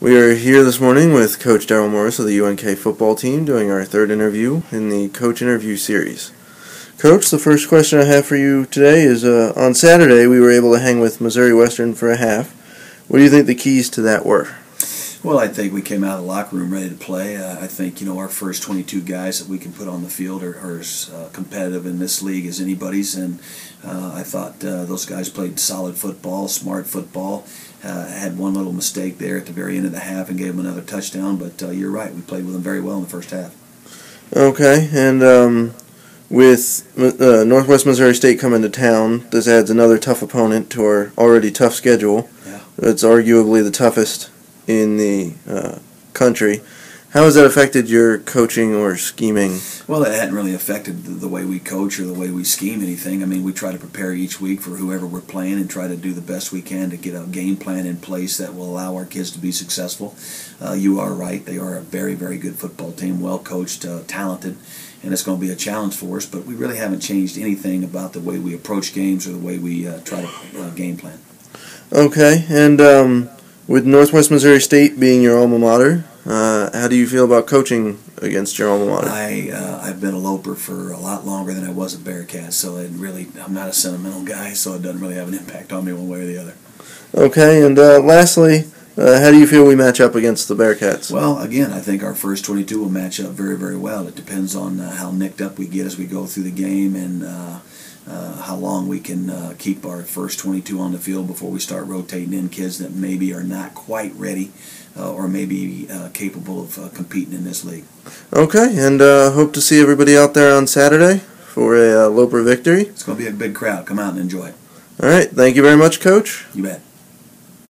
We are here this morning with Coach Darrell Morris of the UNK football team doing our third interview in the Coach Interview Series. Coach, the first question I have for you today is uh, on Saturday we were able to hang with Missouri Western for a half. What do you think the keys to that were? Well, I think we came out of the locker room ready to play. Uh, I think you know our first 22 guys that we can put on the field are, are as uh, competitive in this league as anybody's, and uh, I thought uh, those guys played solid football, smart football. Uh, had one little mistake there at the very end of the half and gave them another touchdown, but uh, you're right, we played with them very well in the first half. Okay, and um, with Northwest Missouri State coming to town, this adds another tough opponent to our already tough schedule. Yeah. It's arguably the toughest in the uh, country. How has that affected your coaching or scheming? Well, it hadn't really affected the, the, way we coach or the way we scheme anything. I mean, we try to prepare each week for whoever we're playing and try to do the best we can to get a game plan in place that will allow our kids to be successful. Uh, you are right; they are a very, very good football team, well coached, uh, talented, and it's going to be a challenge for us. But we really haven't changed anything about the way we approach games or the way we uh, try to uh, game plan. Okay, and. Um with Northwest Missouri State being your alma mater, uh, how do you feel about coaching against your alma mater? I uh, I've been a Loper for a lot longer than I was a Bearcat, so it really I'm not a sentimental guy, so it doesn't really have an impact on me one way or the other. Okay, and uh, lastly, uh, how do you feel we match up against the Bearcats? Well, again, I think our first 22 will match up very, very well. It depends on uh, how nicked up we get as we go through the game and uh, how long we can uh, keep our first 22 on the field before we start rotating in kids that maybe are not quite ready uh, or maybe uh, capable of uh, competing in this league. Okay, and uh, hope to see everybody out there on Saturday for a Loper victory. It's going to be a big crowd. Come out and enjoy it. All right, thank you very much, Coach. You bet.